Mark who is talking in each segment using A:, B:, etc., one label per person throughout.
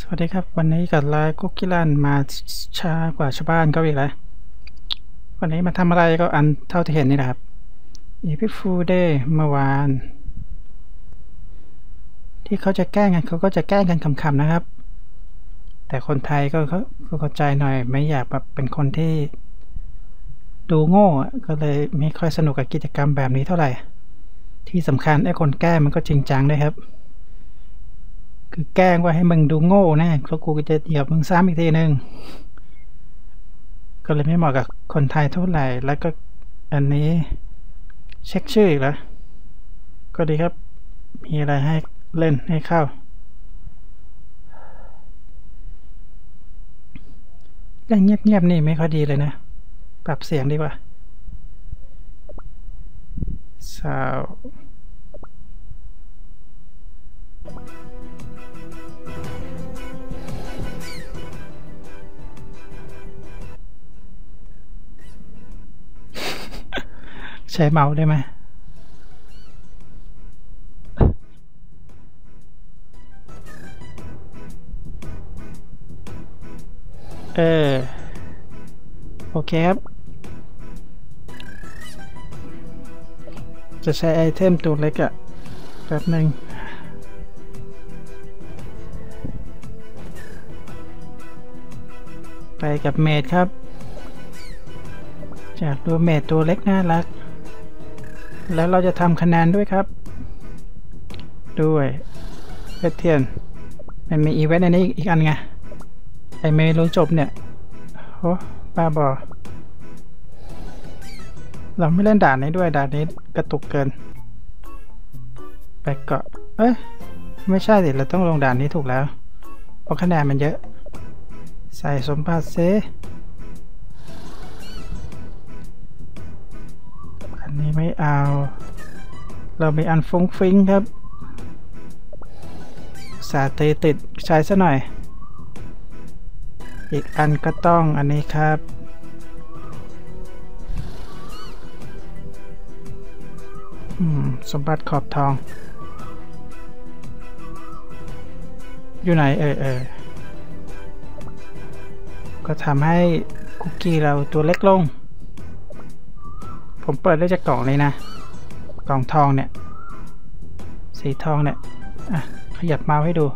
A: สวัสดีครับ วันนี้กับ LINE Cookie Run มาช้ากว่าชาวบ้านก็อีกแล้ว วันนี้มาทำอะไรก็อันเท่าที่เห็นนี่แหละครับอีพิฟูเดย์เมื่อวาน ที่เขาจะแกล้งกันเขาก็จะแกล้งกันขำๆนะครับ แต่คนไทยก็เขาเข้าใจหน่อยไม่อยากแบบเป็นคนที่ ดูโง่ก็เลยไม่ค่อยสนุกกับกิจกรรมแบบนี้เท่าไหร่ ที่สำคัญไอ้คนแกล้งมันก็จริงจังด้วยครับ คือแกล้งว่าให้มึงดูโง่แน่แล้วกูก็จะเหยียบมึงซ้ำอีกทีหนึ่งก็เลยไม่เหมาะกับคนไทยเท่าไหร่ แล้วก็อันนี้เช็คชื่ออีกแล้วก็ดีครับ มีอะไรให้เล่นให้เข้าเรื่องเงียบๆนี่ไม่ค่อยดีเลยนะ ปรับเสียงดีกว่า sound ใช้เมาส์ได้ไหมเออ โอเคครับ จะใช้ไอเทมตัวเล็กอะแป๊บหนึ่งไปกับเมดครับ จากตัวเมดตัวเล็กน่ารัก แล้วเราจะทำคะแนนด้วยครับ ด้วยเพชรเทียน มันมีอีเวนต์อันนี้อีกอันไง ไอเมย์รู้จบเนี่ยโอ้บ้าบอ เราไม่เล่นด่านนี้ด้วย ด่านนี้กระตุกเกิน ไปเกาะ เอ้ย ไม่ใช่สิเราต้องลงด่านนี้ถูกแล้ว เพราะคะแนนมันเยอะ ใส่สมบัติเซ ไม่เอา เรามีอันฟงฟิงครับ สาเตติดใช้ซะหน่อย อีกอันก็ต้องอันนี้ครับอืมสมบัติขอบทอง อยู่ไหนเออเออก็ทำให้คุกกี้เราตัวเล็กลง ผมเปิดได้จากกล่องเลยนะ กล่องทองเนี่ย สีทองเนี่ยอะขยับเมาส์ให้ดู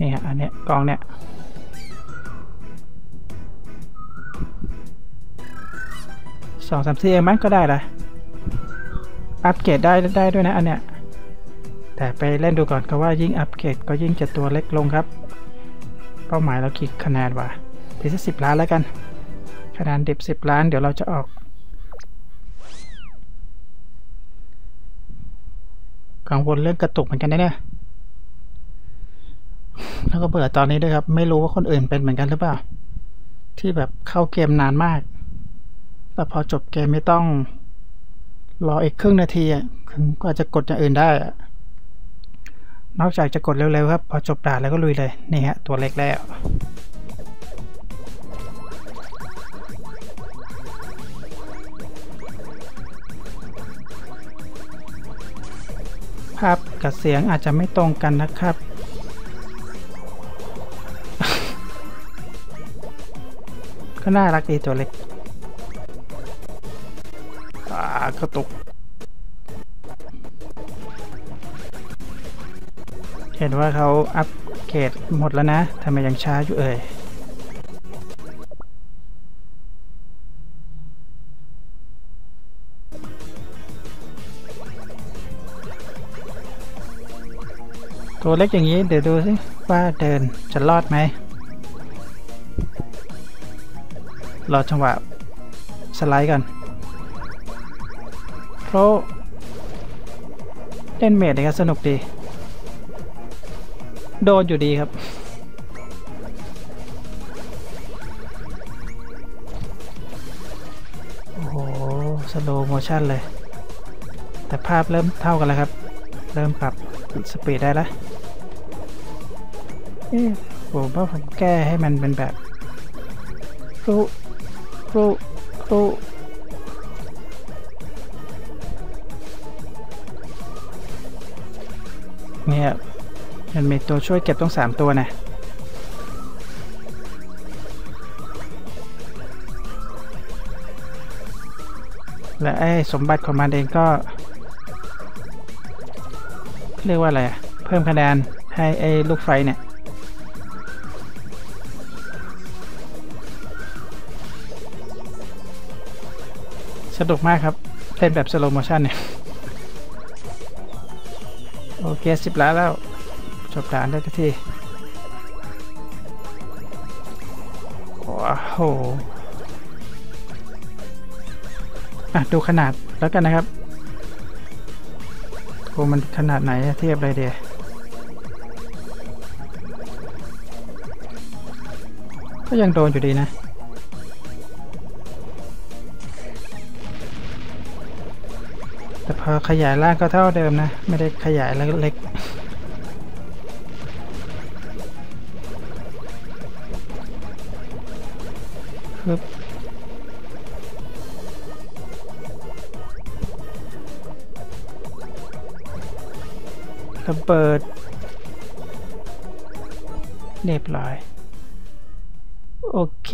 A: นี่ฮะอันเนี้ยกล่องเนี่ย สองสามสี่เองมั้งก็ได้ละอัปเกรดได้ได้ด้วยนะอันเนี้ย แต่ไปเล่นดูก่อนก็ว่ายิ่งอัปเกรดก็ยิ่งจะตัวเล็กลงครับ เป้าหมายเราคิดคะแนนว่าทีสักสิบล้านแล้วกัน คะแนนดิบสิบล้าน เดี๋ยวเราจะออก กังวลเรื่องกระตุกเหมือนกันนะเนี่ยแล้วก็เบื่อตอนนี้ด้วยครับ ไม่รู้ว่าคนอื่นเป็นเหมือนกันหรือเปล่า ที่แบบเข้าเกมนานมาก แต่พอจบเกมไม่ต้อง รออีกครึ่งนาทีอะถึงกว่าจะกดอย่างอื่นได้อะนอกจากจะกดเร็วๆครับ พอจบด่านแล้วก็ลุยเลย นี่ฮะ ตัวเล็กแล้ว ภาพกับเสียงอาจจะไม่ตรงกันนะครับ ก็น่ารักดีตัวเล็กอ่ากระตุก เห็นว่าเขาอัปเกรดหมดแล้วนะทำไมยังช้าอยู่เอ่ย ตัวเล็กอย่างนี้เดี๋ยวดูสิว่าเดินจะรอดไหมรอจังหวะสไลด์กันเพราะเล่นเมดเนี่ยก็สนุกดี โดนอยู่ดีครับ โอ้โห สโลโมชั่นเลย แต่ภาพเริ่มเท่ากันแล้วครับ เริ่มปรับสปีดได้แล้ว เอ๊ะผมว่าผมแก้ให้มันเป็นแบบครูครูครูเนี่ยมันมีตัวช่วยเก็บต้องสามตัวนะและไอ้สมบัติของมันเองก็ เรียกว่าอะไรเพิ่มคะแนนให้ไอ้ลูกไฟเนี่ย สนุกมากครับ เล่นแบบ slow motion เนี่ย โอเคสิบล้านแล้ว จบด่านได้ทุกทีว้าวอะ ดูขนาดแล้วกันนะครับโอ้มันขนาดไหนเทียบเลยเดียก็ยังโดนอยู่ดีนะ แต่พอขยายล่างก็เท่าเดิมนะ ไม่ได้ขยายแล้วเล็กปึ๊บระเบิดเรียบร้อย โอเค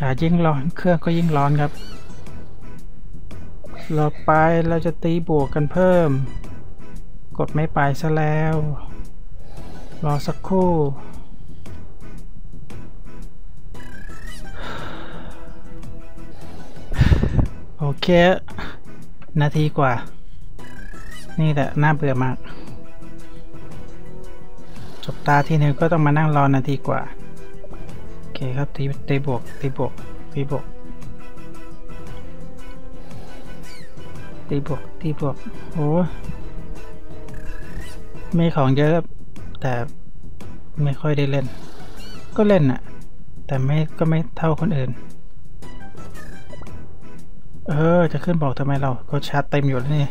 A: กายิ่งร้อนเครื่องก็ยิ่งร้อนครับเราไปเราจะตีบวกกันเพิ่ม กดไม่ไปซะแล้ว รอสักครู่ โอเค นาทีกว่า นี่แหละน่าเบื่อมาก จบตาทีนึงก็ต้องมานั่งรอนาทีกว่า เคครับตีตีบวกตีบวกตีบวกตีบวกตีบวกโอ้มีของเยอะแต่ไม่ค่อยได้เล่น ก็เล่นน่ะแต่ไม่ก็ไม่เท่าคนอื่น เออ จะขึ้นบอกทำไมเราก็ชาร์จเต็มอยู่แล้วนี่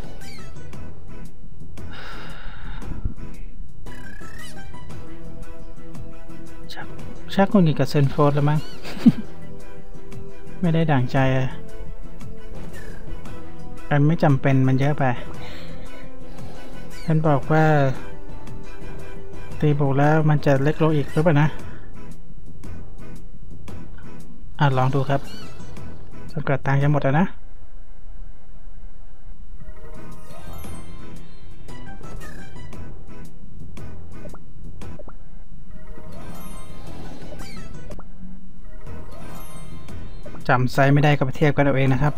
A: ชักคนกินกับเซนโฟร์แล้วมั้ง ไม่ได้ด่างใจอะอันไม่จำเป็นมันเยอะไปฉันบอกว่า ตีบวกแล้วมันจะเล็กลงอีกหรือเปล่านะ อะ ลองดูครับจนกว่าตังค์จะหมดแล้วนะ จำไซส์ไม่ได้ก็ไปเทียบกันเอาเองนะครับ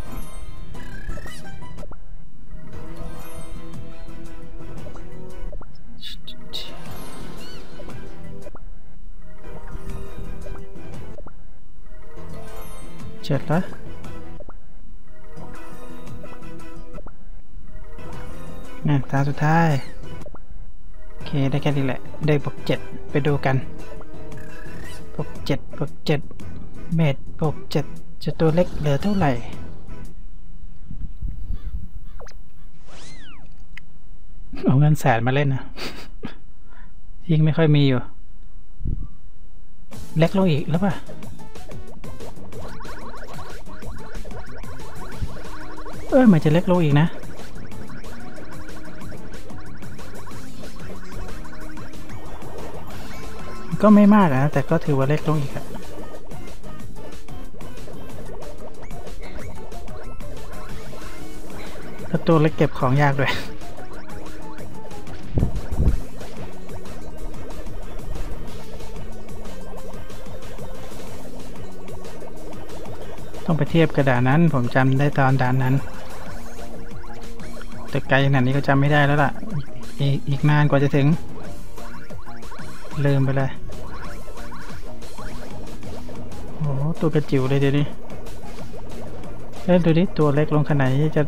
A: เจ็ดละนี่ตาสุดท้าย โอเค ได้แค่นี้แหละ ได้บวกเจ็ดไปดูกันบวกเจ็ดบวกเจ็ดเมตรบวกเจ็ด จะตัวเล็กเหลือเท่าไหร่ เอาเงินแสนมาเล่นนะยิ่งไม่ค่อยมีอยู่ เล็กลงอีกแล้วป่ะเออมันจะเล็กลงอีกนะก็ไม่มากนะแต่ก็ถือว่าเล็กลงอีกอะ แล้วตัวเล็กเก็บของยากด้วยต้องไปเทียบกระดานนั้น ผมจำได้ตอนด่านนั้น แต่ไกลขนาดนี้ก็จำไม่ได้แล้วล่ะ อีกอีกนานกว่าจะถึง ลืมไปเลย โอ้ตัวกระจิ๋วเลยเดี๋ยวนี้เล่นดูดิตัวเล็กลงขนาดนี้จะ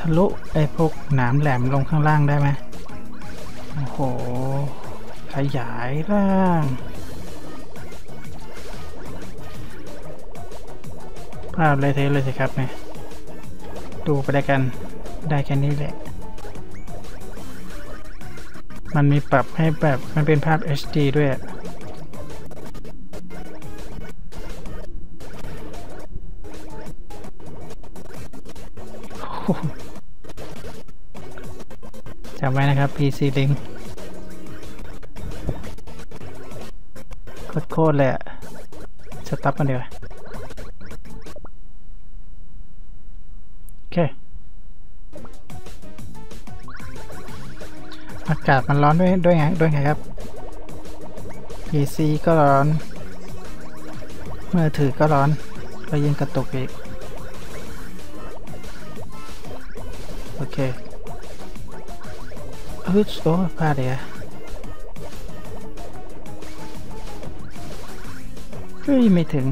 A: ทะลุไอ้พวกหนามแหลมลงข้างล่างได้ไหมโอ้โห ขยายร่างภาพเลยเทเลยสิครับเนี่ยดูไปได้กันได้แค่นี้แหละ มันมีปรับให้แบบมันเป็นภาพ HD ด้วยโอ้โห ไว้นะครับ PC Link โคตรเลยอะสต็อปมันเดี๋ยวาโอเค อากาศมันร้อนด้วยด้วยไงด้วยไงครับ PC ก็ร้อน มือถือก็ร้อน ก็ยิ่งกระตุกอีก เฮ้ยโอ้พลาดเลยอะเฮ้ยไม่ถึง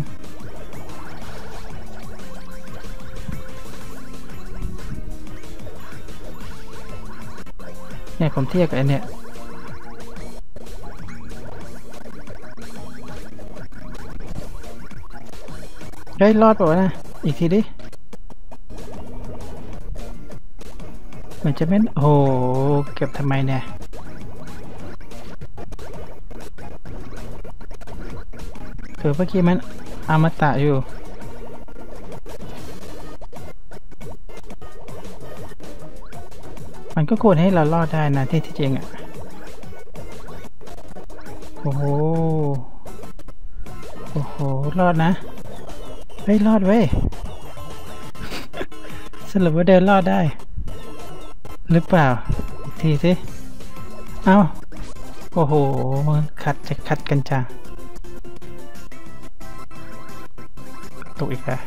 A: เนี่ยผมเทียบกับไอเนี่ยได้รอดเปล่าวะนะ อีกทีดิ เหมือนจะไม่โอ้โหเก็บทำไมเนี่ยคือเมื่อกี้มันอมตะอยู่มันก็ควรให้เรารอดได้นะที่ที่จริงอะ โอ้โห โอ้โห รอดนะ เฮ้ย รอดเว้ย สรุปว่าเดินรอดได้ หรือเปล่า อีกทีสิ เอา้า โอ้โหมันขัดจะขัดกันจังตกอีกแล้ว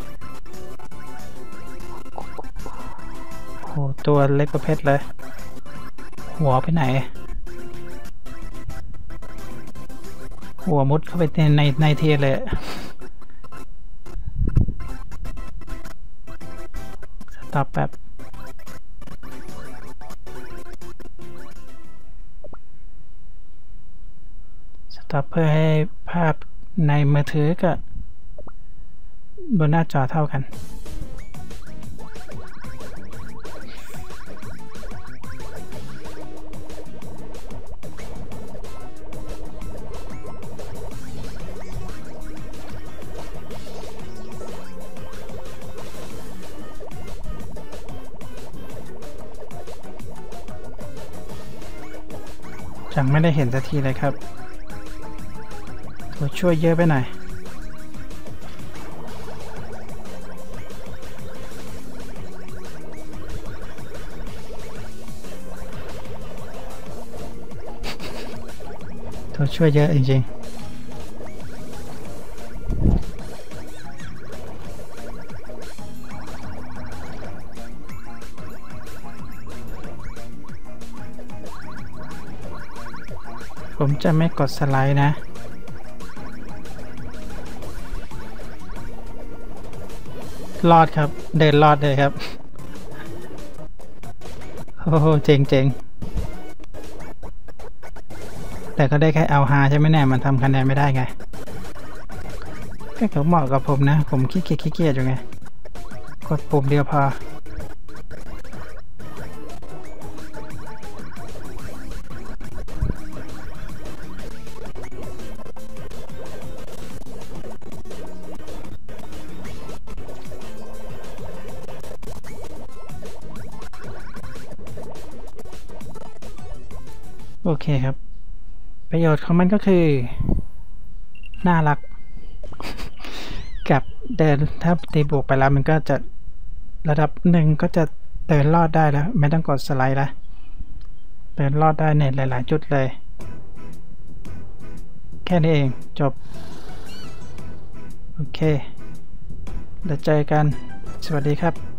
A: โอ้ตัวเล็กประเภทเลย หัวไปไหน หัวมุดเข้าไปใน ในในเทียเลยสต็อปแบบ ต็อเพื่อให้ภาพในมือถือกับบนหน้าจอเท่ากันจังไม่ได้เห็นสักทีเลยครับ ตัวช่วยเยอะไปหน่อยตัวช่วยเยอะจริงๆผมจะไม่กดสไลด์นะ รอดครับ เดินรอดเลยครับ โอ้โห เจ๋งเจ๋งแต่ก็ได้แค่เอาฮาใช่ไหมเนี่ยมันทำคะแนนไม่ได้ไงก็เขาเหมาะกับผมนะ ผมขี้เกียจขี้เกียจอยู่ไง กดปุ่มเดียวพอ เคครับ ประโยชน์ของมันก็คือ น่ารัก กับเดินถ้าตีบวกไปแล้วมันก็จะระดับหนึ่งก็จะเดินรอดได้แล้ว ไม่ต้องกดสไลด์ละเดินรอดได้ในหลาย ๆ จุดเลย แค่นี้เองจบ โอเคเดี๋ยวเจอกัน สวัสดีครับ